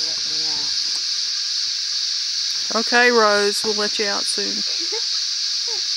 let me out. Okay, Rose, we'll let you out soon.